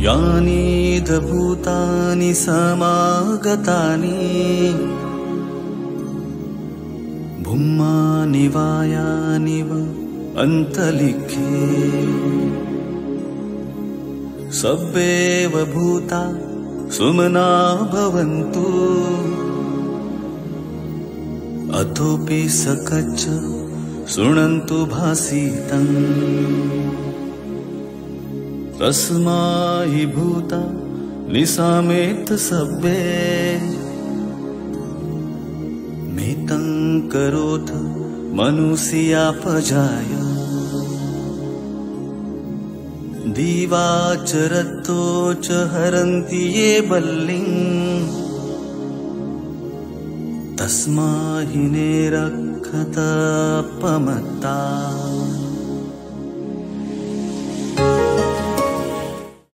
यानीदभूतानि समागतानि भुम्मानि वायानिव अन्तलिखे। सब्बेव भूता सुमना भवन्तु। अथोऽपि सकच्च शृणन्तु भासितम् रस्माहि भूता निसामेत सब्बे मितं करोथ मनुष्यापजाय दिवाचरतो च हरन्ति ये बल्लिम् तस्माहि निरक्षतपमत्ता